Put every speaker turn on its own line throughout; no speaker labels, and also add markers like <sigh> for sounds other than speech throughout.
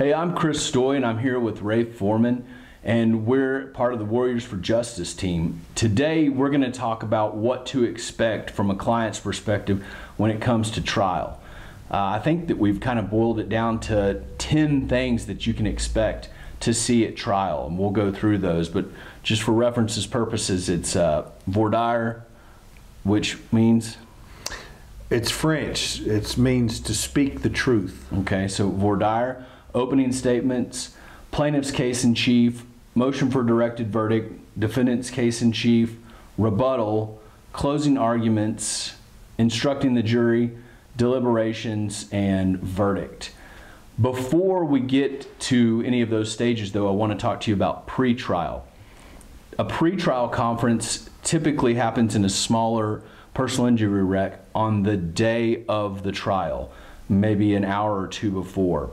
Hey, I'm Chris Stoy, and I'm here with Rafe Foreman, and we're part of the Warriors for Justice team. Today, we're going to talk about what to expect from a client's perspective when it comes to trial. Uh, I think that we've kind of boiled it down to 10 things that you can expect to see at trial, and we'll go through those. But just for references purposes, it's uh, voir dire, which means
It's French. It means to speak the truth.
Okay, so voir dire, opening statements, plaintiff's case in chief, motion for directed verdict, defendant's case in chief, rebuttal, closing arguments, instructing the jury, deliberations, and verdict. Before we get to any of those stages, though, I want to talk to you about pre-trial. A pre-trial conference typically happens in a smaller personal injury rec on the day of the trial, maybe an hour or two before.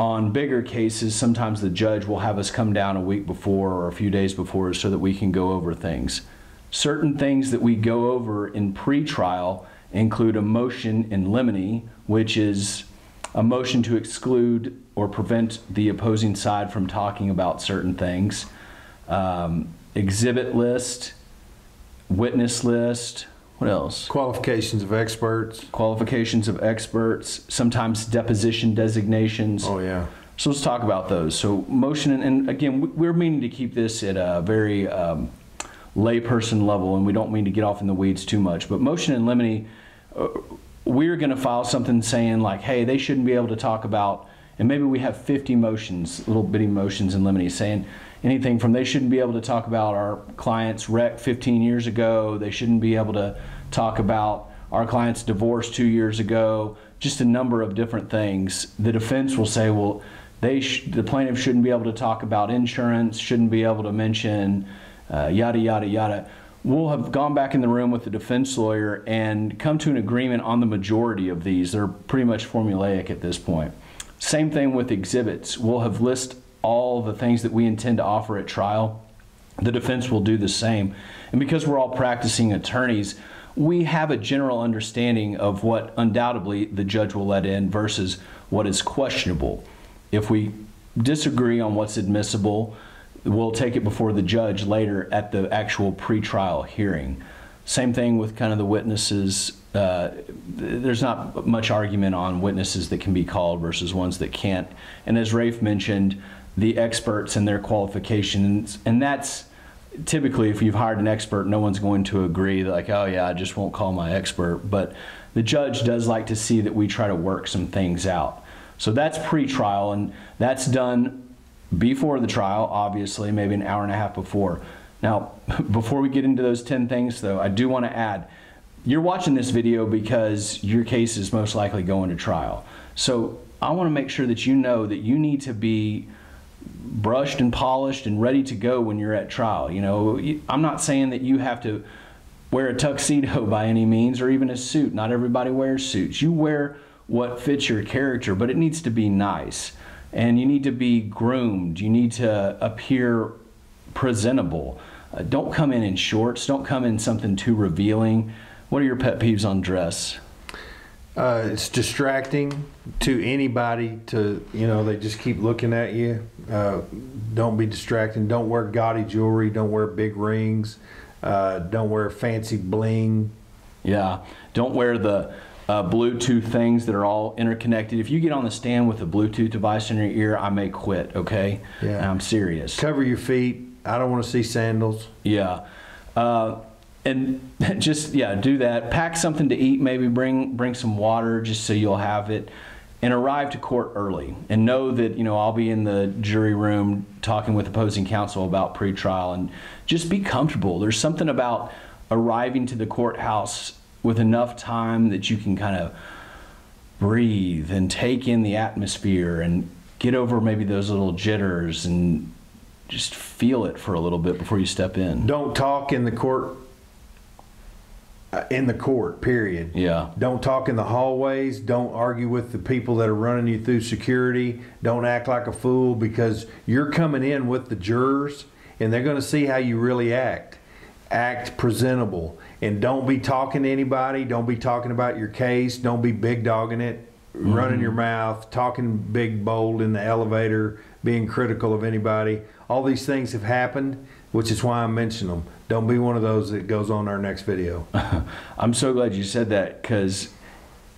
On bigger cases, sometimes the judge will have us come down a week before or a few days before so that we can go over things. Certain things that we go over in pre-trial include a motion in limine, which is a motion to exclude or prevent the opposing side from talking about certain things, um, exhibit list, witness list, what else?
Qualifications of experts.
Qualifications of experts, sometimes deposition designations.
Oh, yeah.
So let's talk about those. So motion, and, and again, we- we're meaning to keep this at a very um, layperson level, and we don't mean to get off in the weeds too much. But motion and limine, uh, we're going to file something saying like, hey, they shouldn't be able to talk about, and maybe we have 50 motions, little bitty motions in limine saying anything from they shouldn't be able to talk about our client's wreck 15 years ago, they shouldn't be able to talk about our client's divorce two years ago, just a number of different things. The defense will say, well, they sh- the plaintiff shouldn't be able to talk about insurance, shouldn't be able to mention uh, yada yada yada. We'll have gone back in the room with the defense lawyer and come to an agreement on the majority of these. They're pretty much formulaic at this point. Same thing with exhibits. We'll have list all the things that we intend to offer at trial. The defense will do the same. And because we're all practicing attorneys, we have a general understanding of what undoubtedly the judge will let in versus what is questionable. If we disagree on what's admissible, we'll take it before the judge later at the actual pretrial hearing. Same thing with kind of the witnesses. Uh, there's not much argument on witnesses that can be called versus ones that can't. And as Rafe mentioned, the experts and their qualifications, and that's typically if you've hired an expert, no one's going to agree like, oh yeah, I just won't call my expert. But the judge does like to see that we try to work some things out. So that's pre-trial, and that's done before the trial, obviously, maybe an hour and a half before. Now, <laughs> before we get into those 10 things, though, I do want to add you're watching this video because your case is most likely going to trial. So I want to make sure that you know that you need to be brushed and polished and ready to go when you're at trial. You know, I'm not saying that you have to wear a tuxedo <laughs> by any means or even a suit. Not everybody wears suits. You wear what fits your character, but it needs to be nice. And you need to be groomed. You need to appear presentable. Uh, don't come in in shorts. Don't come in something too revealing. What are your pet peeves on dress?
Uh, it's distracting to anybody to, you know, they just keep looking at you. Uh, don't be distracting. Don't wear gaudy jewelry. Don't wear big rings. Uh, don't wear fancy bling.
Yeah. Don't wear the uh, Bluetooth things that are all interconnected. If you get on the stand with a Bluetooth device in your ear, I may quit, okay?
Yeah.
I'm serious.
Cover your feet. I don't want to see sandals.
Yeah. Uh, and <laughs> just yeah, do that. Pack something to eat. Maybe bring bring some water just so you'll have it. And arrive to court early. And know that you know I'll be in the jury room talking with opposing counsel about pretrial. And just be comfortable. There's something about arriving to the courthouse with enough time that you can kind of breathe and take in the atmosphere and get over maybe those little jitters and just feel it for a little bit before you step in.
Don't talk in the court. Uh, In the court, period.
Yeah.
Don't talk in the hallways. Don't argue with the people that are running you through security. Don't act like a fool because you're coming in with the jurors and they're going to see how you really act. Act presentable and don't be talking to anybody. Don't be talking about your case. Don't be big dogging it. running your mouth, talking big, bold in the elevator, being critical of anybody. All these things have happened, which is why I mention them. Don't be one of those that goes on our next video. <laughs>
I'm so glad you said that because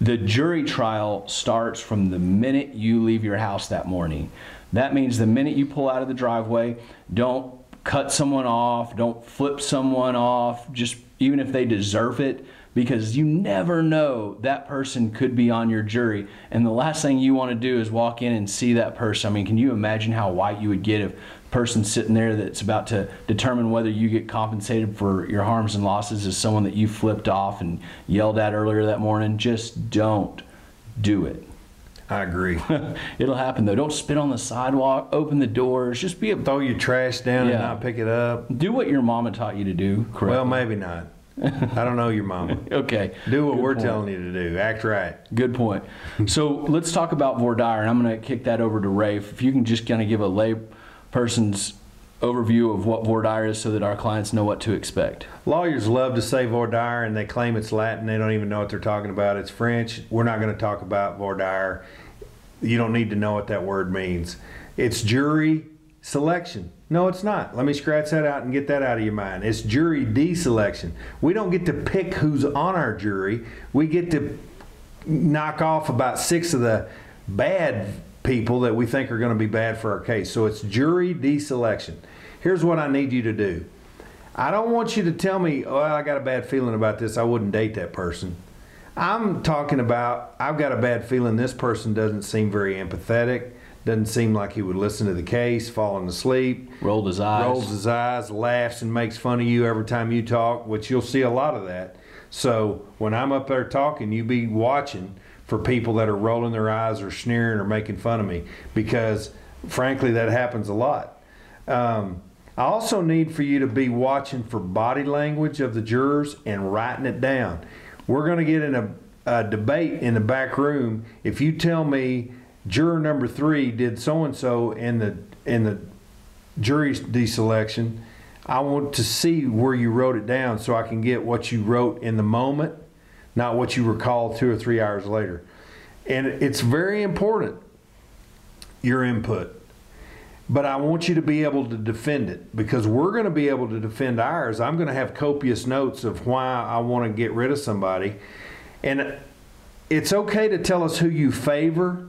the jury trial starts from the minute you leave your house that morning. That means the minute you pull out of the driveway, don't cut someone off, don't flip someone off, just even if they deserve it, because you never know that person could be on your jury. And the last thing you want to do is walk in and see that person. I mean, can you imagine how white you would get if person sitting there that's about to determine whether you get compensated for your harms and losses is someone that you flipped off and yelled at earlier that morning? Just don't do it.
I agree. <laughs>
It'll happen though. Don't spit on the sidewalk. Open the doors. Just be a
Throw your trash down
Yeah.
and not pick it up.
do what your mama taught you to do. Correct.
Well, maybe not. <laughs> I don't know your mama. <laughs>
okay.
Do what
Good
we're
point.
telling you to do. Act right.
Good point. So let's talk about voir dire, and I'm going to kick that over to Rafe. If you can just kind of give a lay person's overview of what voir dire is, so that our clients know what to expect.
Lawyers love to say voir dire and they claim it's Latin. They don't even know what they're talking about. It's French. We're not going to talk about voir dire. You don't need to know what that word means. It's jury selection. No, it's not. Let me scratch that out and get that out of your mind. It's jury deselection. We don't get to pick who's on our jury. We get to knock off about six of the bad people that we think are going to be bad for our case. So it's jury deselection. Here's what I need you to do. I don't want you to tell me, oh, I got a bad feeling about this. I wouldn't date that person. I'm talking about, I've got a bad feeling this person doesn't seem very empathetic, doesn't seem like he would listen to the case, falling asleep,
Rolled his eyes.
rolls his eyes, laughs, and makes fun of you every time you talk, which you'll see a lot of that. So when I'm up there talking, you be watching for people that are rolling their eyes or sneering or making fun of me because, frankly, that happens a lot. Um, I also need for you to be watching for body language of the jurors and writing it down. We're going to get in a, a debate in the back room. If you tell me juror number three did so and so in the in the jury deselection, I want to see where you wrote it down so I can get what you wrote in the moment, not what you recall two or three hours later. And it's very important, your input. But I want you to be able to defend it because we're going to be able to defend ours. I'm going to have copious notes of why I want to get rid of somebody. And it's okay to tell us who you favor,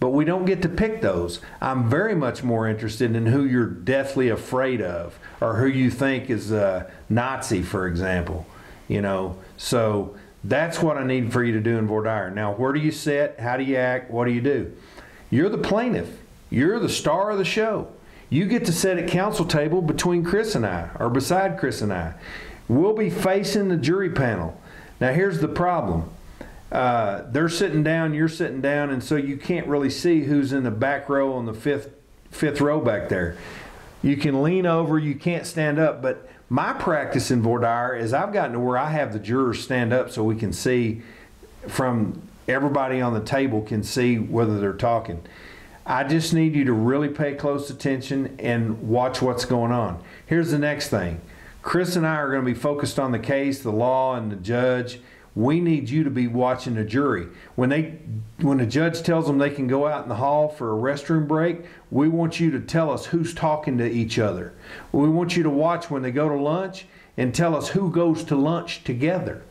but we don't get to pick those. I'm very much more interested in who you're deathly afraid of or who you think is a Nazi, for example. You know, so that's what I need for you to do in voir dire. Now, where do you sit? How do you act? What do you do? You're the plaintiff. You're the star of the show. You get to sit at counsel table between Chris and I, or beside Chris and I. We'll be facing the jury panel. Now, here's the problem. Uh, they're sitting down, you're sitting down, and so you can't really see who's in the back row on the fifth fifth row back there. You can lean over, you can't stand up, but my practice in voir dire is I've gotten to where I have the jurors stand up so we can see from everybody on the table can see whether they're talking. I just need you to really pay close attention and watch what's going on. Here's the next thing. Chris and I are going to be focused on the case, the law, and the judge. We need you to be watching the jury. When they when the judge tells them they can go out in the hall for a restroom break, we want you to tell us who's talking to each other. We want you to watch when they go to lunch and tell us who goes to lunch together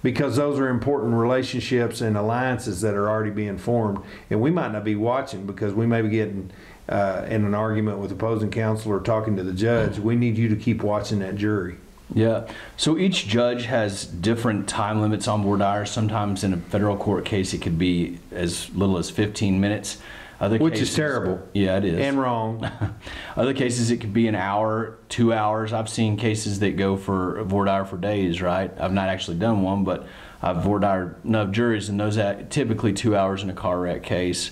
because those are important relationships and alliances that are already being formed. And we might not be watching because we may be getting uh, in an argument with opposing counsel or talking to the judge. We need you to keep watching that jury.
Yeah. So each judge has different time limits on voir dire. Sometimes in a federal court case, it could be as little as 15 minutes. Other
Which
cases,
is terrible.
Yeah, it is.
And wrong. <laughs>
Other cases, it could be an hour, two hours. I've seen cases that go for voir dire for days, right? I've not actually done one, but I've voir dire enough juries, and those at typically two hours in a car wreck case.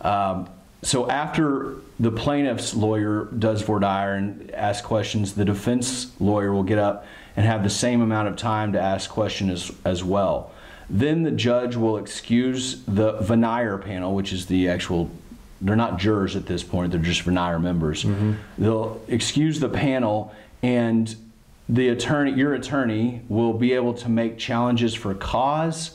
Um, so after the plaintiff's lawyer does voir dire and asks questions, the defense lawyer will get up and have the same amount of time to ask questions as, as well. Then the judge will excuse the venire panel, which is the actual, they're not jurors at this point, they're just venire members. Mm-hmm. They'll excuse the panel and the attorney, your attorney, will be able to make challenges for cause,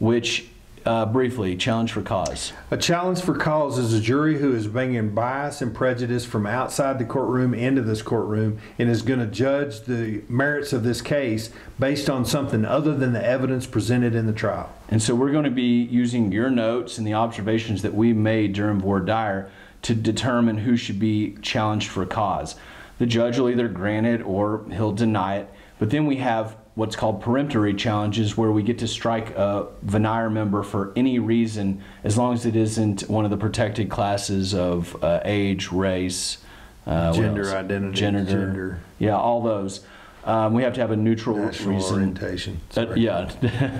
which uh, briefly, challenge for cause.
A challenge for cause is a jury who is bringing bias and prejudice from outside the courtroom into this courtroom and is going to judge the merits of this case based on something other than the evidence presented in the trial.
And so we're going to be using your notes and the observations that we made during voir dire to determine who should be challenged for cause. The judge will either grant it or he'll deny it. But then we have what's called peremptory challenges where we get to strike a venire member for any reason as long as it isn't one of the protected classes of uh, age, race, uh,
Gender identity,
gender,
gender.
yeah, all those. Um, we have to have a neutral
National
reason.
orientation.
Yeah,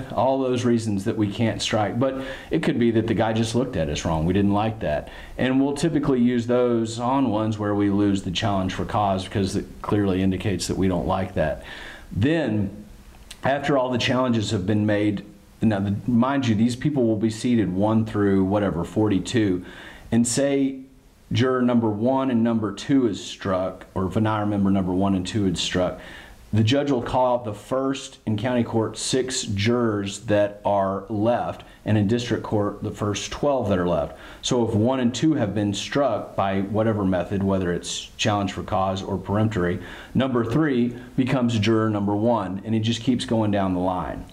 <laughs> all those reasons that we can't strike. But it could be that the guy just looked at us wrong. We didn't like that. And we'll typically use those on ones where we lose the challenge for cause because it clearly indicates that we don't like that. Then, after all the challenges have been made, now, the, mind you, these people will be seated one through whatever, 42, and say juror number one and number two is struck, or venire member number one and two is struck, the judge will call out the first in county court six jurors that are left, and in district court, the first 12 that are left. So if one and two have been struck by whatever method, whether it's challenge for cause or peremptory, number three becomes juror number one, and it just keeps going down the line.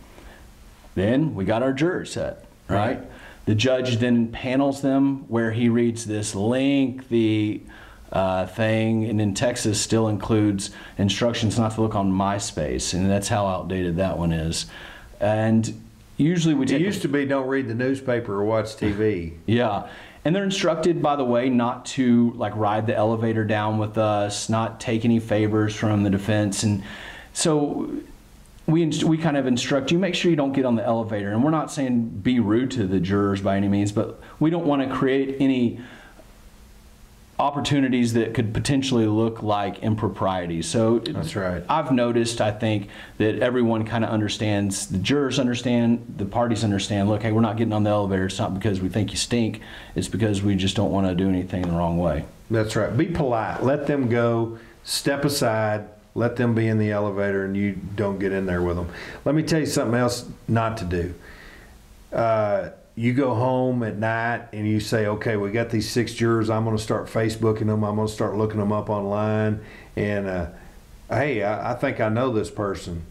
Then we got our juror set, right?
Right.
The judge then panels them where he reads this lengthy uh, thing, and in Texas still includes instructions not to look on MySpace, and that's how outdated that one is. And usually we
It used to be don't read the newspaper or watch TV.
yeah. And they're instructed, by the way, not to like ride the elevator down with us, not take any favors from the defense. And so we, inst- we kind of instruct you make sure you don't get on the elevator. And we're not saying be rude to the jurors by any means, but we don't want to create any opportunities that could potentially look like impropriety. So
That's right.
I've noticed, I think, that everyone kind of understands, the jurors understand, the parties understand, look, hey, we're not getting on the elevator. It's not because we think you stink, it's because we just don't want to do anything the wrong way.
That's right. Be polite. Let them go. Step aside. Let them be in the elevator, and you don't get in there with them. Let me tell you something else not to do. Uh, you go home at night and you say, "Okay, we got these six jurors. I'm going to start Facebooking them. I'm going to start looking them up online." And uh, hey, I, I think I know this person.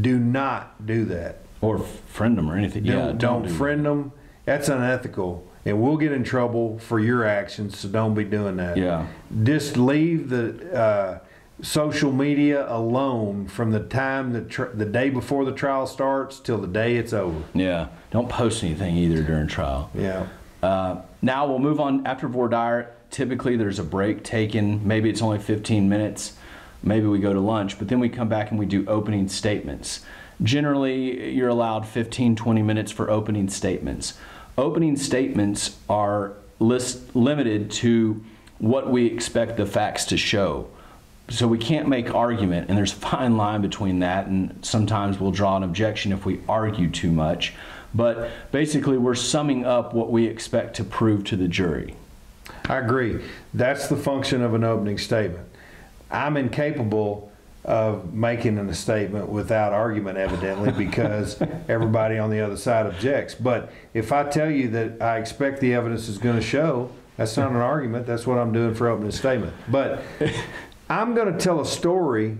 Do not do that.
Or friend them or anything.
Don't,
yeah,
don't,
do
friend them. That's unethical, and we'll get in trouble for your actions. So don't be doing that.
Yeah.
Just leave the uh, social media alone from the time the tr- the day before the trial starts till the day it's over.
Yeah. Don't post anything either during trial.
Yeah.
Uh, now we'll move on after voir dire. Typically, there's a break taken. Maybe it's only 15 minutes. Maybe we go to lunch, but then we come back and we do opening statements. Generally, you're allowed 15, 20 minutes for opening statements. Opening statements are list, limited to what we expect the facts to show. So we can't make argument, and there's a fine line between that, and sometimes we'll draw an objection if we argue too much. But basically, we're summing up what we expect to prove to the jury.
I agree. That's the function of an opening statement. I'm incapable of making a statement without argument, evidently, <laughs> because everybody on the other side objects. But if I tell you that I expect the evidence is going to show, that's not an argument. That's what I'm doing for opening statement. But I'm going to tell a story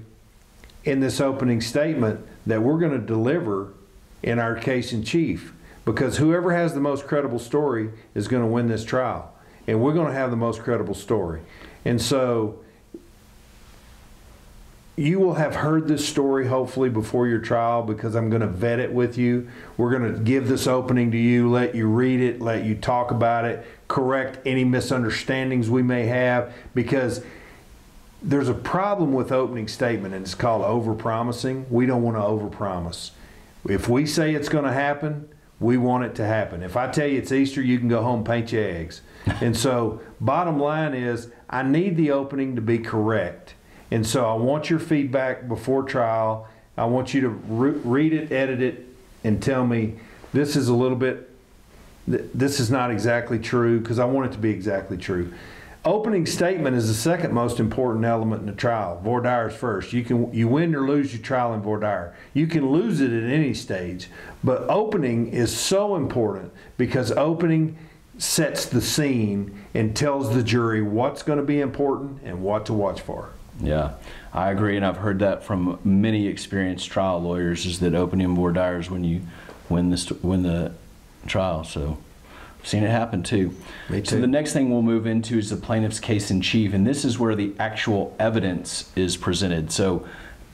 in this opening statement that we're going to deliver in our case in chief because whoever has the most credible story is going to win this trial and we're going to have the most credible story and so you will have heard this story hopefully before your trial because I'm going to vet it with you. We're going to give this opening to you, let you read it, let you talk about it, correct any misunderstandings we may have because there's a problem with opening statement and it's called overpromising. We don't want to overpromise. If we say it's going to happen, we want it to happen. If I tell you it's Easter, you can go home paint your eggs. <laughs> and so, bottom line is, I need the opening to be correct. And so, I want your feedback before trial. I want you to re- read it, edit it, and tell me this is a little bit, th- this is not exactly true because I want it to be exactly true. Opening statement is the second most important element in the trial. Voir dire is first. You can you win or lose your trial in voir dire. You can lose it at any stage, but opening is so important because opening sets the scene and tells the jury what's going to be important and what to watch for.
Yeah, I agree, and I've heard that from many experienced trial lawyers. Is that opening voir dire is when you win the win the trial? So, seen it happen too.
Me
So the next thing we'll move into is the plaintiff's case in chief, and this is where the actual evidence is presented. So.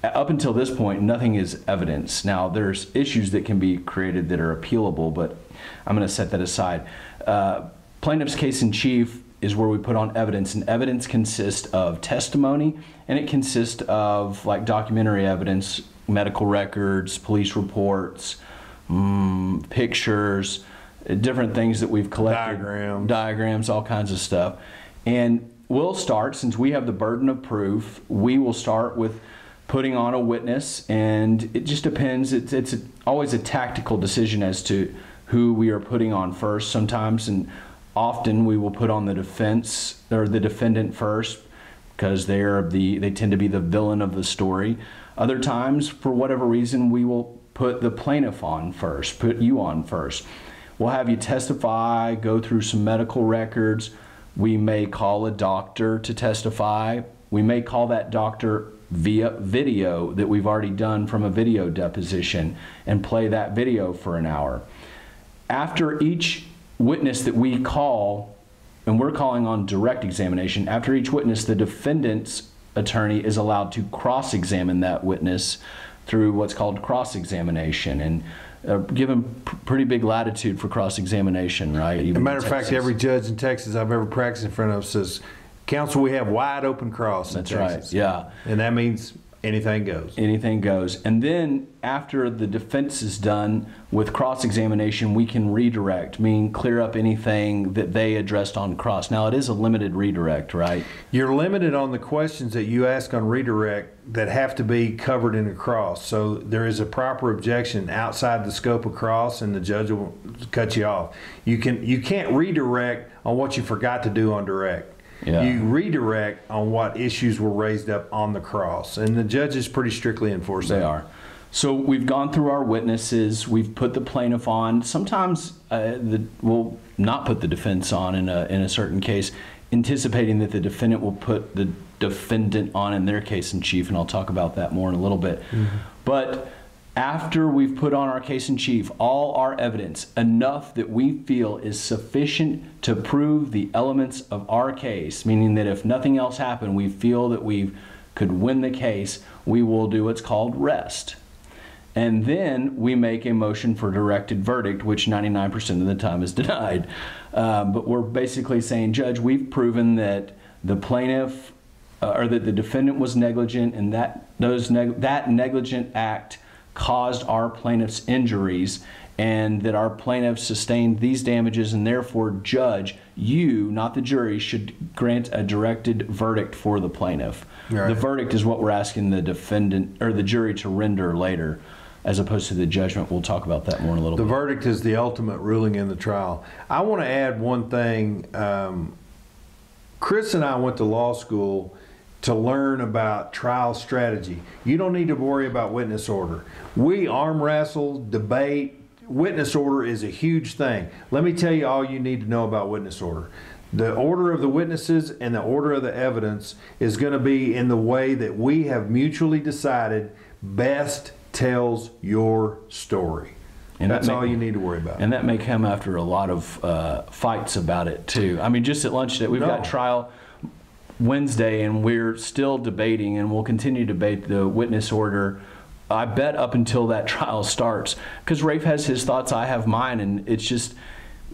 Up until this point, nothing is evidence. Now, there's issues that can be created that are appealable, but I'm going to set that aside. Uh, plaintiff's case in chief is where we put on evidence, and evidence consists of testimony and it consists of like documentary evidence, medical records, police reports, mm, pictures, uh, different things that we've collected,
Diagrams.
diagrams, all kinds of stuff. And we'll start since we have the burden of proof. We will start with putting on a witness, and it just depends. It's it's a, always a tactical decision as to who we are putting on first. Sometimes and often we will put on the defense or the defendant first because they are the they tend to be the villain of the story. Other times, for whatever reason, we will put the plaintiff on first, put you on first. We'll have you testify, go through some medical records. We may call a doctor to testify. We may call that doctor via video that we've already done from a video deposition and play that video for an hour. After each witness that we call, and we're calling on direct examination, after each witness, the defendant's attorney is allowed to cross examine that witness through what's called cross examination and uh, given pr- pretty big latitude for cross examination, right?
As a matter of fact, every judge in Texas I've ever practiced in front of says, "Counsel, we have wide open cross." in
That's right,
Texas."
yeah.
and that means anything goes.
anything goes. And then after the defense is done with cross examination, we can redirect, meaning clear up anything that they addressed on cross. Now, it is a limited redirect, right?
You're limited on the questions that you ask on redirect that have to be covered in a cross. So there is a proper objection outside the scope of cross, and the judge will cut you off. You can you can't redirect on what you forgot to do on direct.
Yeah.
You redirect on what issues were raised up on the cross, and the judges pretty strictly enforce
They
that.
are. So we've gone through our witnesses. We've put the plaintiff on. Sometimes uh, the, we'll not put the defense on in a, in a certain case, anticipating that the defendant will put the defendant on in their case in chief, and I'll talk about that more in a little bit. But after we've put on our case in chief, all our evidence, enough that we feel is sufficient to prove the elements of our case, meaning that if nothing else happened, we feel that we could win the case, we will do what's called rest. And then we make a motion for directed verdict, which 99% of the time is <laughs> denied. Um, but we're basically saying, Judge, we've proven that the plaintiff uh, or that the defendant was negligent and that those neg- that negligent act caused our plaintiff's injuries and that our plaintiff sustained these damages and therefore judge you not the jury should grant a directed verdict for the plaintiff
Right.
the verdict is what we're asking the defendant or the jury to render later as opposed to the judgment we'll talk about that more in a little bit.
The
bit
verdict is the ultimate ruling in the trial. I want to add one thing. Um, Chris and I went to law school to learn about trial strategy. You don't need to worry about witness order. We arm wrestle, debate. Witness order is a huge thing. Let me tell you all you need to know about witness order. The order of the witnesses and the order of the evidence is going to be in the way that we have mutually decided best tells your story.
And that
That's
may-
all you need to worry about.
and that may come after a lot of uh, fights about it too i mean just at lunch today we've got trial wednesday and we're still debating and we'll continue to debate the witness order i bet up until that <laughs> trial starts because rafe has his thoughts i have mine and it's just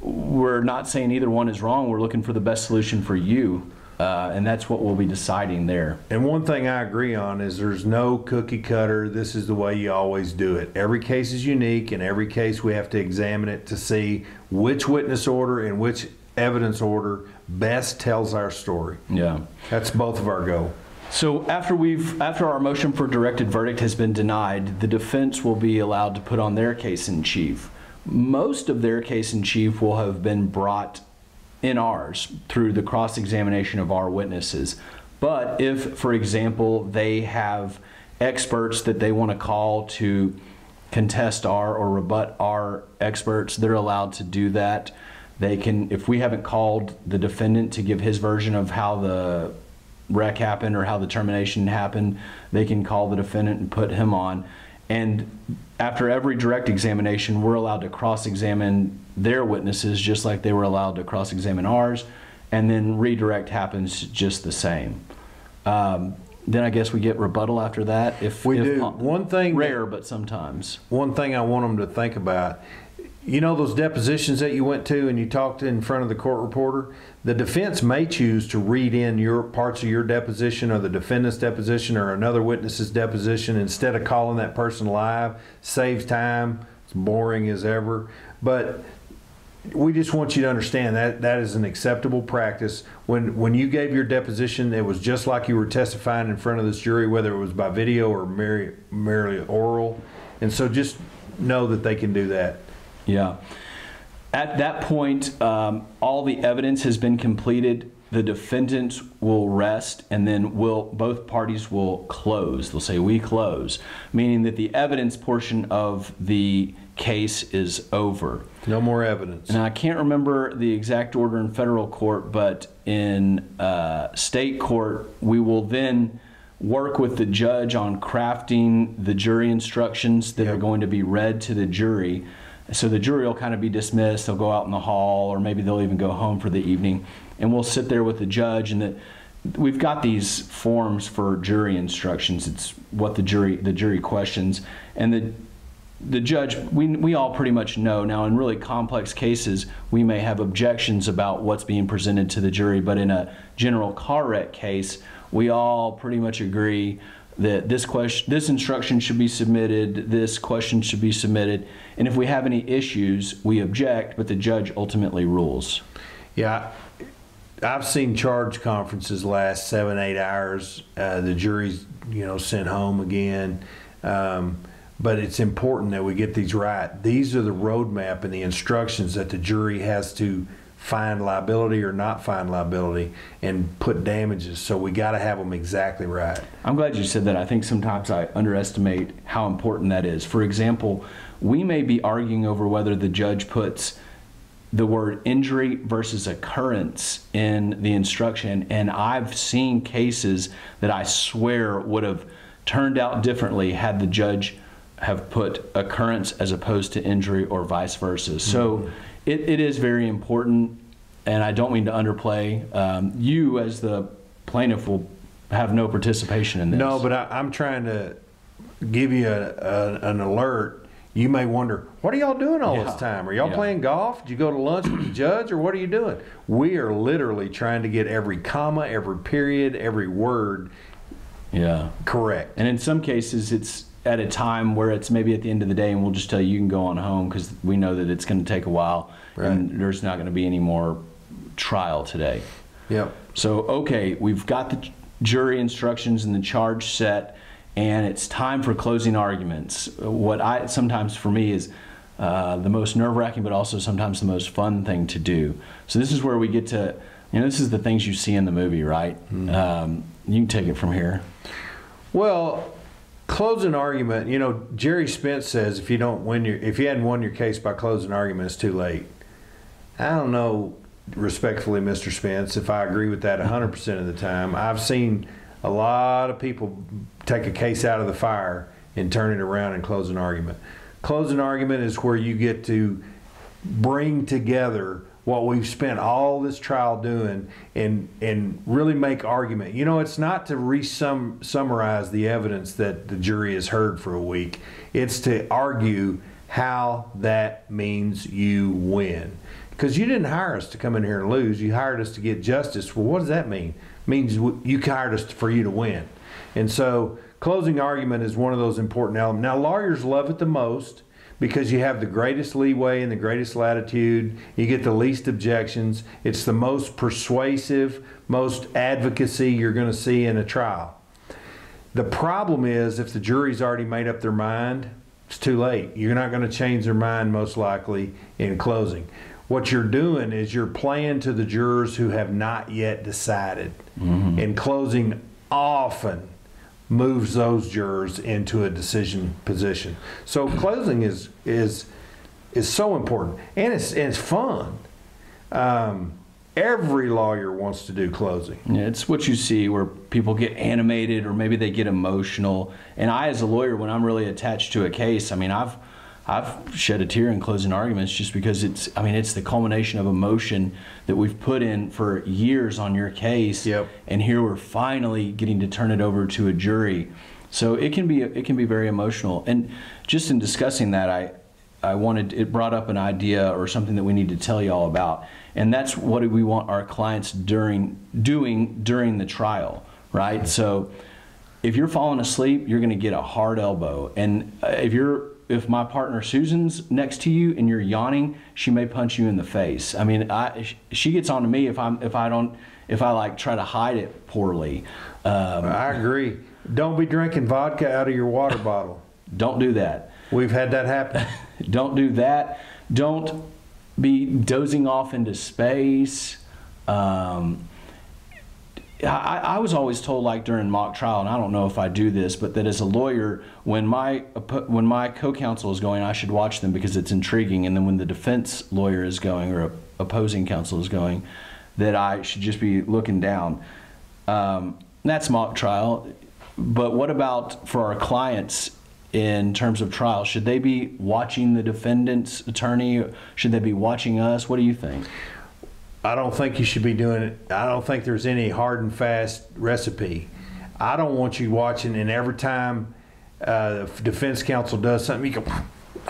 we're not saying either one is wrong we're looking for the best solution for you uh, and that's what we'll be deciding there
And one thing I agree on is there's no cookie cutter. This is the way you always do it. Every case is unique, and every case we have to examine it to see which witness order and which evidence order best tells our story.
yeah
That's both of our goal.
So after we've after our motion for directed verdict has been denied, the defense will be allowed to put on their case in chief. Most of their case in chief will have been brought in ours through the cross examination of our witnesses. But if, for example, they have experts that they want to call to contest our or rebut our experts, they're allowed to do that. They can, if we haven't called the defendant to give his version of how the wreck happened or how the termination happened, they can call the defendant and put him on. And after every direct examination, we're allowed to cross examine their witnesses just like they were allowed to cross examine ours. And then redirect happens just the same. Um, then I guess we get rebuttal after that. If
We
if
do. One thing that-
rare, but sometimes.
One thing I want them to think about, you know, those depositions that you went to and you talked in front of the court reporter, the defense may choose to read in your parts of your deposition or the defendant's deposition or another witness's deposition instead of calling that person live. Saves time. It's boring as ever. But we just want you to understand that that is an acceptable practice. When when you gave your deposition, it was just like you were testifying in front of this jury, whether it was by video or merely, merely oral. And so just know that they can do that.
Yeah. At that point, um, all the evidence has been completed. The defendant will rest, and then will both parties will close. They'll say, "We close," meaning that the evidence portion of the case is over.
No more evidence.
And I can't remember the exact order in federal court, but in uh, state court, we will then work with the judge on crafting the jury instructions that
Yep.
are going to be read to the jury. So the jury will kind of be dismissed. They'll go out in the hall, or maybe they'll even go home for the evening, and we'll sit there with the judge. And that we've got these forms for jury instructions. It's what the jury the jury questions, and the the judge, we, we all pretty much know now in really complex cases, we may have objections about what's being presented to the jury, but in a general car wreck case, we all pretty much agree that this question, this instruction should be submitted, this question should be submitted, and if we have any issues, we object, but the judge ultimately rules.
Yeah, I've seen charge conferences last seven, eight hours. Uh, the jury's, you know, sent home again. Um, but it's important that we get these right. These are the roadmap and the instructions that the jury has to find liability or not find liability and put damages. So we got to have them exactly right.
I'm glad you said that. I think sometimes I underestimate how important that is. For example, we may be arguing over whether the judge puts the word injury versus occurrence in the instruction, and I've seen cases that I swear would have turned out differently had the judge have put occurrence as opposed to injury or vice versa. So mm-hmm. It, it is very important, and I don't mean to underplay. Um, you, as the plaintiff, will have no participation in this.
No, but I, I'm trying to give you a, a, an alert. You may wonder, what are y'all doing all
Yeah.
this time? Are y'all
Yeah.
playing golf? Did you go to lunch with the <clears throat> judge, or what are you doing? We are literally trying to get every comma, every period, every word
Yeah.
correct.
And in some cases, it's at a time where it's maybe at the end of the day, and we'll just tell you you can go on home because we know that it's going to take a while, and there's not going to be any more trial today.
Yep.
So, okay, we've got the jury instructions and the charge set, and it's time for closing arguments. What I sometimes for me is uh, the most nerve wracking, but also sometimes the most fun thing to do. So, this is where we get to, you know, this is the things you see in the movie, right? Um, you can take it from here.
Well, closing argument. You know, Gerry Spence says if you don't win your, if you hadn't won your case by closing argument, it's too late. I don't know, respectfully, Mr. Spence, if I agree with that 100% of the time. I've seen a lot of people take a case out of the fire and turn it around and close an argument. Closing argument is where you get to bring together what we've spent all this trial doing and and really make argument. You know, it's not to re-sum, summarize the evidence that the jury has heard for a week. It's to argue how that means you win. Because you didn't hire us to come in here and lose. You hired us to get justice. Well, what does that mean? It means you hired us for you to win. And so closing argument is one of those important elements. Now, lawyers love it the most because you have the greatest leeway and the greatest latitude. You get the least objections. It's the most persuasive, most advocacy you're going to see in a trial. The problem is if the jury's already made up their mind, it's too late. You're not going to change their mind most likely in closing. what you're doing is you're playing to the jurors who have not yet decided. Mm-hmm. And closing often moves those jurors into a decision position. So closing is is is so important, and it's and it's fun. Um, every lawyer wants to do closing.
Yeah, it's what you see where people get animated or maybe they get emotional. And I, as a lawyer, when I'm really attached to a case, I mean, I've I've shed a tear in closing arguments just because it's I mean it's the culmination of emotion that we've put in for years on your case.
Yep.
And here we're finally getting to turn it over to a jury. So it can be it can be very emotional. And just in discussing that, I I wanted it brought up an idea or something that we need to tell you all about, and that's what we want our clients during doing during the trial, right? So if you're falling asleep, you're going to get a hard elbow, and if you're if my partner Susan's next to you and you're yawning, she may punch you in the face. I mean, I she gets on to me if I'm if I don't if I like try to hide it poorly. Um,
I agree. Don't be drinking vodka out of your water <laughs> bottle.
don't do that.
We've had that happen. <laughs>
Don't do that. Don't be dozing off into space. Um, I, I was always told, like during mock trial, and I don't know if I do this, but that as a lawyer, when my when my co-counsel is going, I should watch them because it's intriguing, and then when the defense lawyer is going or opposing counsel is going, that I should just be looking down. Um, that's mock trial, but what about for our clients in terms of trial? Should they be watching the defendant's attorney? Should they be watching us? What do you think?
I don't think you should be doing it. I don't think there's any hard and fast recipe. I don't want you watching, and every time uh, the defense counsel does something, you go.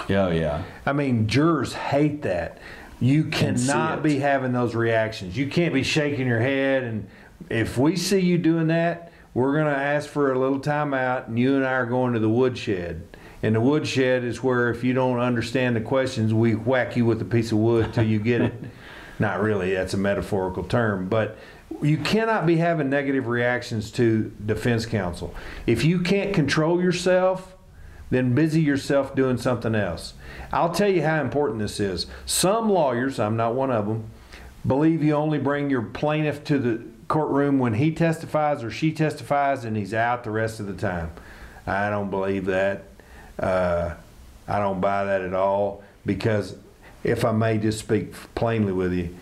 Oh yeah.
I mean, jurors hate that. You cannot be having those reactions. You can't be shaking your head. And if we see you doing that, we're going to ask for a little timeout, and you and I are going to the woodshed. And the woodshed is where, if you don't understand the questions, we whack you with a piece of wood till you get it. <laughs> Not really, that's a metaphorical term, but you cannot be having negative reactions to defense counsel. If you can't control yourself, then busy yourself doing something else. I'll tell you how important this is. Some lawyers, I'm not one of them, believe you only bring your plaintiff to the courtroom when he testifies or she testifies and he's out the rest of the time. I don't believe that. Uh, I don't buy that at all because if I may just speak plainly with you,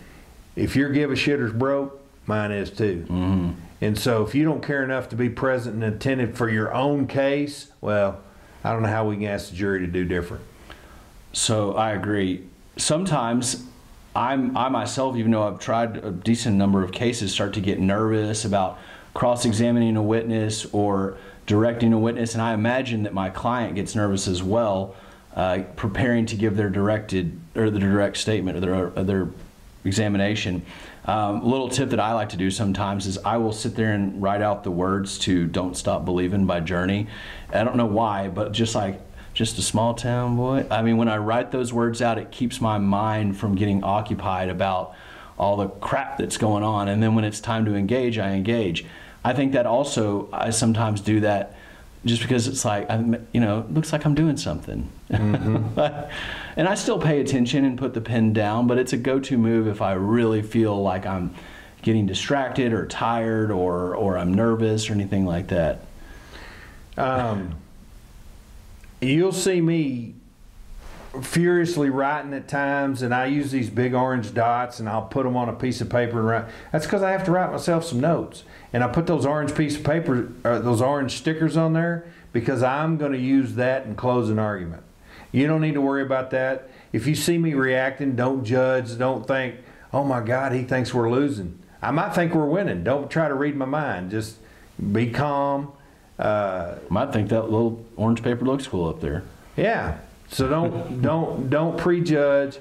if your give a shitter's broke, mine is too.
Mm-hmm.
And so if you don't care enough to be present and attentive for your own case, well, I don't know how we can ask the jury to do different.
So I agree. Sometimes I'm I myself, even though I've tried a decent number of cases, start to get nervous about cross-examining a witness or directing a witness, and I imagine that my client gets nervous as well, uh, preparing to give their directed or the direct statement or their or their examination. Um, a little tip that I like to do sometimes is I will sit there and write out the words to "Don't Stop Believing" by Journey. I don't know why, but just like just a small town boy. I mean, when I write those words out, it keeps my mind from getting occupied about all the crap that's going on. And then when it's time to engage, I engage. I think that also, I sometimes do that just because it's like, I'm, you know, it looks like I'm doing something. <laughs> and I still pay attention and put the pen down, but it's a go to move if I really feel like I'm getting distracted or tired or, or I'm nervous or anything like that.
Um, you'll see me furiously writing at times, and I use these big orange dots, and I'll put them on a piece of paper and write. That's because I have to write myself some notes, and I put those orange piece of paper, uh, those orange stickers on there because I'm going to use that and close an argument. You don't need to worry about that. If you see me reacting, don't judge. Don't think, "Oh my God, he thinks we're losing." I might think we're winning. Don't try to read my mind. Just be calm. Uh,
Might think that little orange paper looks cool up there.
yeah. So don't don't don't prejudge.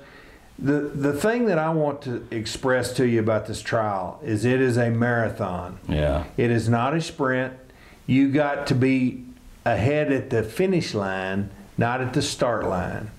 The the thing that I want to express to you about this trial is it is a marathon.
Yeah.
It is not a sprint. You got to be ahead at the finish line, not at the start line.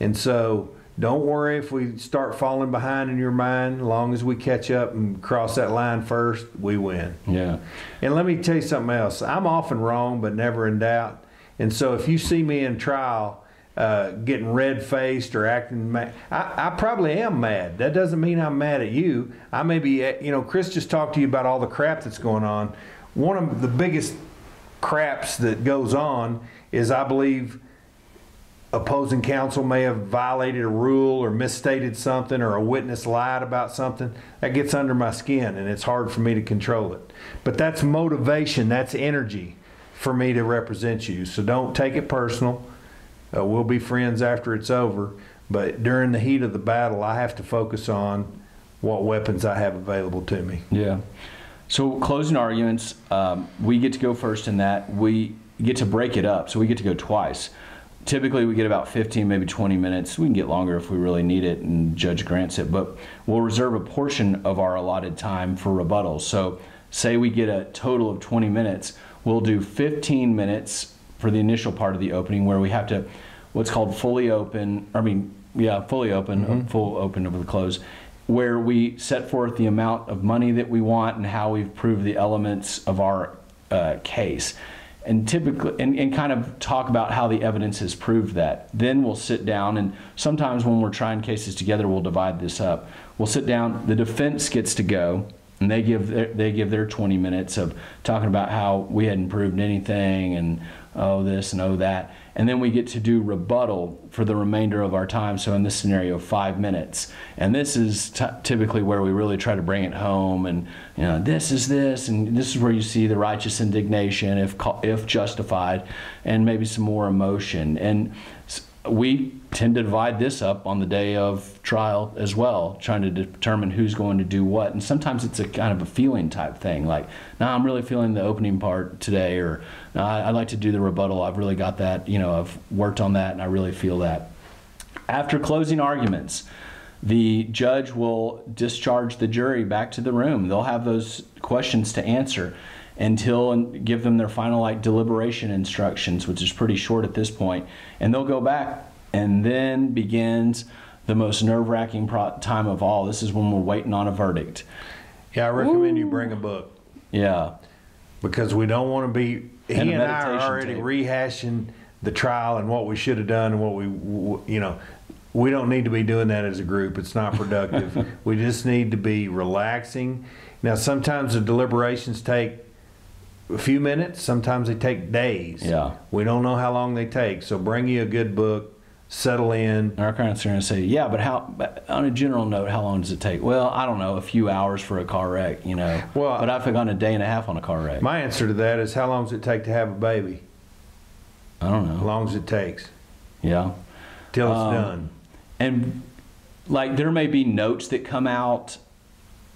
And so don't worry if we start falling behind in your mind. Long as we catch up and cross that line first, we win.
Yeah.
And let me tell you something else. I'm often wrong, but never in doubt. And so if you see me in trial, uh, getting red faced or acting mad. I, I probably am mad. That doesn't mean I'm mad at you. I may be, uh, you know, Chris just talked to you about all the crap that's going on. One of the biggest craps that goes on is I believe opposing counsel may have violated a rule or misstated something or a witness lied about something that gets under my skin and it's hard for me to control it but that's motivation that's energy for me to represent you so don't take it personal uh, we'll be friends after it's over but during the heat of the battle i have to focus on what weapons i have available to me
Yeah. So closing arguments, um, we get to go first in that. We get to break it up, so we get to go twice. Typically, we get about 15, maybe 20 minutes. We can get longer if we really need it and judge grants it, but we'll reserve a portion of our allotted time for rebuttals. So, say we get a total of 20 minutes, we'll do 15 minutes for the initial part of the opening where we have to, what's called fully open, I mean, yeah, fully open, full open over the close, where we set forth the amount of money that we want and how we've proved the elements of our uh, case. And typically, and, and kind of talk about how the evidence has proved that. Then we'll sit down, and sometimes when we're trying cases together, we'll divide this up. We'll sit down, the defense gets to go, and they give their, they give their 20 minutes of talking about how we hadn't proved anything and oh this and oh that. And then we get to do rebuttal for the remainder of our time so in this scenario five minutes. And this is t- typically where we really try to bring it home and you know this is this and this is where you see the righteous indignation if if justified and maybe some more emotion. And we tend to divide this up on the day of trial as well, trying to determine who's going to do what. And sometimes it's a kind of a feeling type thing, like, no, nah, I'm really feeling the opening part today, or nah, I'd like to do the rebuttal. I've really got that, you know, I've worked on that and I really feel that. After closing arguments, the judge will discharge the jury back to the room. They'll have those questions to answer until and give them their final like deliberation instructions, which is pretty short at this point, and they'll go back and then begins the most nerve-wracking pro- time of all. This is when we're waiting on a verdict.
Yeah, I recommend you bring a book
Yeah,
because we don't want to be. He
And
and,
a
I are already
tape.
rehashing the trial and what we should have done and what we, you know, we don't need to be doing that as a group. It's not productive. <laughs> we just need to be relaxing. Now, sometimes the deliberations take a few minutes. Sometimes they take days.
Yeah.
We don't know how long they take. So bring you a good book, settle in.
Our clients are going to say, yeah, but how? But on a general note, how long does it take? Well, I don't know, a few hours for a car wreck, you know.
Well,
but I've gone a day and a half on a car wreck.
My answer to that is how long does it take to have a baby?
I don't
As
know.
long as it takes
Yeah.
till it's
Um,
done.
and like there may be notes that come out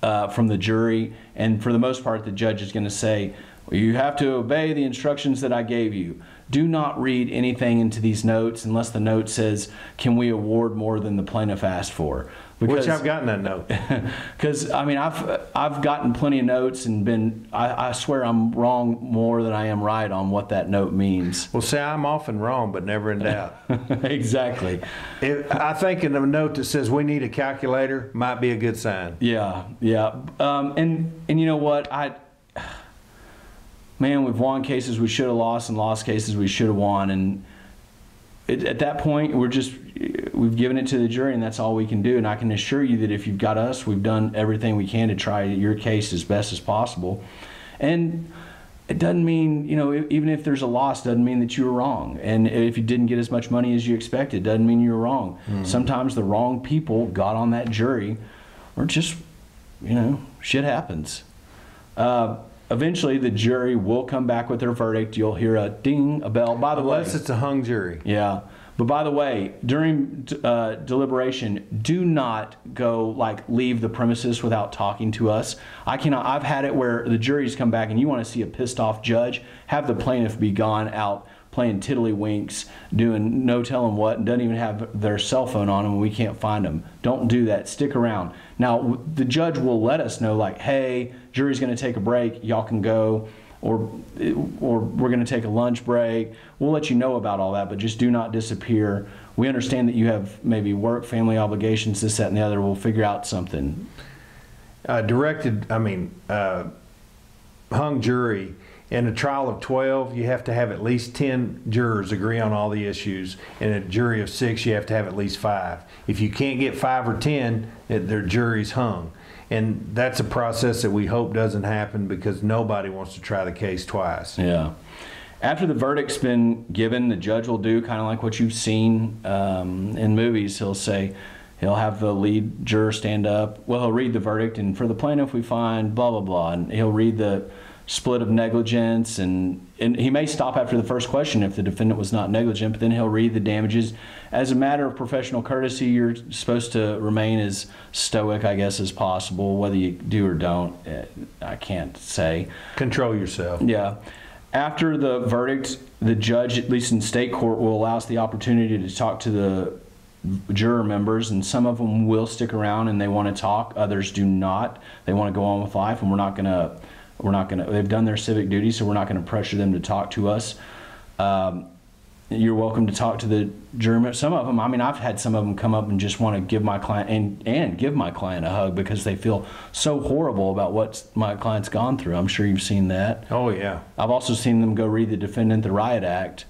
uh, from the jury and for the most part the judge is going to say you have to obey the instructions that i gave you do not read anything into these notes unless the note says can we award more than the plaintiff asked for
Which I've gotten that note. <laughs>
because I mean I've I've gotten plenty of notes and been I, I swear I'm wrong more than I am right on what that note means.
Well, see, I'm often wrong, but never in doubt. <laughs>
exactly.
If, I think in a note that says we need a calculator might be a good sign.
Yeah, yeah. Um, and and you know what? I man, we've won cases we should have lost and lost cases we should have won and it, at that point we're just we've given it to the jury and that's all we can do and I can assure you that if you've got us, we've done everything we can to try your case as best as possible. And it doesn't mean, you know, even if there's a loss, doesn't mean that you were wrong. And if you didn't get as much money as you expected, doesn't mean you were wrong. Sometimes the wrong people got on that jury, or just, you know, shit happens. Uh, eventually, the jury will come back with their verdict. You'll hear a ding, a bell. By the
Unless
way,
it's a hung jury.
yeah. But by the way, during uh, deliberation, do not go like leave the premises without talking to us. I cannot. I've had it where the jury's come back and you want to see a pissed off judge. Have the plaintiff be gone out playing tiddlywinks, doing no telling what, and doesn't even have their cell phone on them, and we can't find them. Don't do that. Stick around. Now the judge will let us know like, hey, jury's going to take a break. Y'all can go or or we're going to take a lunch break. We'll let you know about all that, but just do not disappear. We understand that you have maybe work, family obligations, this, that, and the other. We'll figure out something.
Uh, directed, I mean, uh, hung jury In a trial of 12, you have to have at least 10 jurors agree on all the issues. In a jury of six, you have to have at least five. If you can't get five or 10, it- their jury's hung. And that's a process that we hope doesn't happen because nobody wants to try the case twice.
Yeah. After the verdict's been given, the judge will do kind of like what you've seen um, in movies. He'll say, he'll have the lead juror stand up. Well, he'll read the verdict, and for the plaintiff, we find blah, blah, blah. And he'll read the split of negligence, and, and he may stop after the first question if the defendant was not negligent, but then he'll read the damages. As a matter of professional courtesy, you're supposed to remain as stoic, I guess, as possible. Whether you do or don't, eh, I can't say.
Control yourself.
Yeah. After the verdict, the judge, at least in state court, will allow us the opportunity to talk to the juror members, and some of them will stick around and they want to talk. Others do not. They want to go on with life, and we're not going to. We're not going to. They've done their civic duty, so we're not going to pressure them to talk to us. Um, you're welcome to talk to the jury. Some of them, I mean, I've had some of them come up and just want to give my client and and give my client a hug because they feel so horrible about what my client's gone through. I'm sure you've seen that.
Oh, yeah.
I've also seen them go read the defendant the riot act.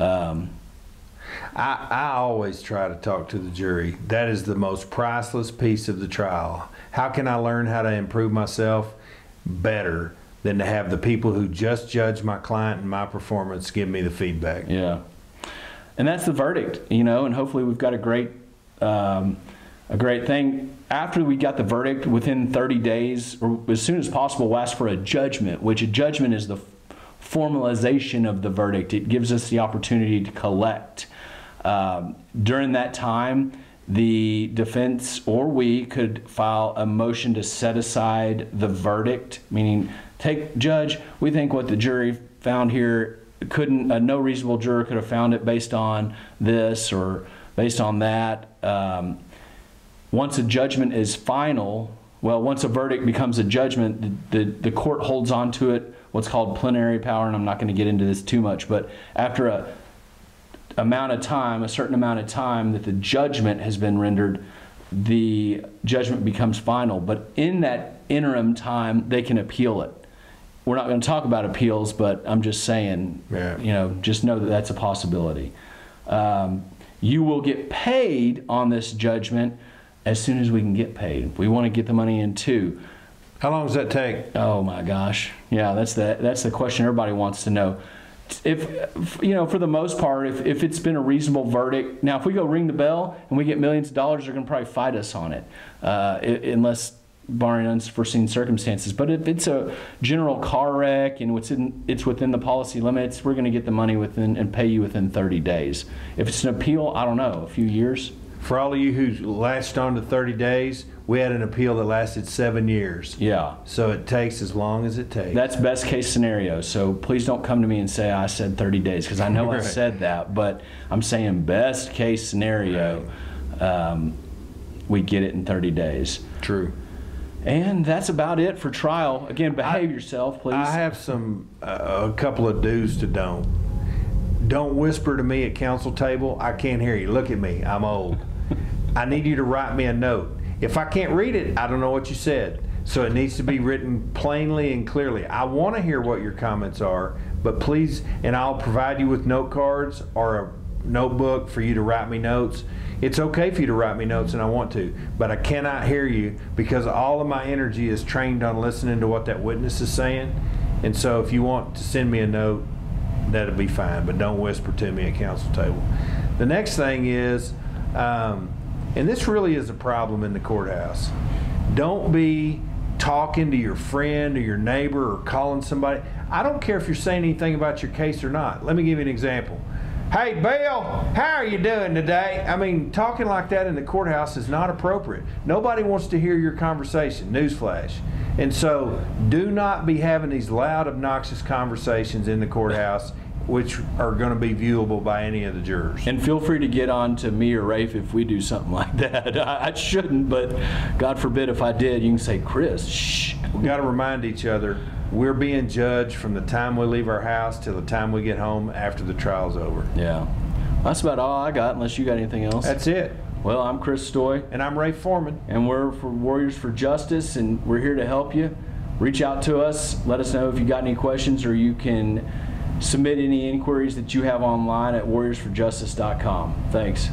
Um,
I, I always try to talk to the jury. That is the most priceless piece of the trial. How can I learn how to improve myself better than to have the people who just judge my client and my performance give me the feedback?
yeah, and that's the verdict, you know. And hopefully, we've got a great, um, a great thing. After we got the verdict, within 30 days, or as soon as possible, we'll ask for a judgment. Which a judgment is the formalization of the verdict. It gives us the opportunity to collect. Um, during that time, the defense or we could file a motion to set aside the verdict, meaning, take judge, we think what the jury found here couldn't, uh, no reasonable juror could have found it based on this or based on that. Um, once a judgment is final, well, once a verdict becomes a judgment, the, the, the court holds on to it, what's called plenary power, and I'm not going to get into this too much, but after a amount of time, a certain amount of time that the judgment has been rendered, the judgment becomes final. But in that interim time, they can appeal it. We're not going to talk about appeals, but I'm just saying,
Yeah.
you know, just know that that's a possibility. Um, you will get paid on this judgment as soon as we can get paid. We want to get the money in too.
How long does that take?
Oh my gosh, yeah, that's the that's the question everybody wants to know. If you know, for the most part, if, if it's been a reasonable verdict, now if we go ring the bell and we get millions of dollars, they're going to probably fight us on it, uh, unless barring unforeseen circumstances. But if it's a general car wreck and it's in, it's within the policy limits, we're going to get the money within and pay you within 30 days. If it's an appeal, I don't know, a few years.
For all of you who latched on to 30 days, we had an appeal that lasted seven years.
Yeah.
So it takes as long as it takes.
That's best case scenario. So please don't come to me and say I said 30 days because I know I <laughs> said that, but I'm saying best case scenario, um, we get it in 30 days.
True.
And that's about it for trial. Again, behave yourself, please.
I have some, uh, a couple of do's to don't. Don't whisper to me at counsel table. I can't hear you. Look at me. I'm old. I need you to write me a note. If I can't read it, I don't know what you said. So it needs to be written plainly and clearly. I want to hear what your comments are, but please, and I'll provide you with note cards or a notebook for you to write me notes. It's okay for you to write me notes, and I want to, but I cannot hear you because all of my energy is trained on listening to what that witness is saying. And so if you want to send me a note, that'll be fine, but don't whisper to me at counsel table. The next thing is, um, and this really is a problem in the courthouse. Don't be talking to your friend or your neighbor or calling somebody. I don't care if you're saying anything about your case or not. Let me give you an example. Hey, Bill, how are you doing today? I mean, talking like that in the courthouse is not appropriate. Nobody wants to hear your conversation, newsflash. And so, do not be having these loud, obnoxious conversations in the courthouse, which are going to be viewable by any of the jurors.
and feel free to get on to me or Rafe if we do something <laughs> like that. I, I shouldn't, but God forbid if I did, you can say, Chris, shh.
We got to remind each other we're being judged from the time we leave our house till the time we get home after the trial's over.
Yeah. That's about all I got, unless you got anything else.
That's it.
well, I'm Chris Stoy.
And I'm Rafe Foreman.
and we're for Warriors for Justice, and we're here to help you. reach out to us. Let us know if you got any questions, or you can submit any inquiries that you have online at warriorsforjustice.com. Thanks.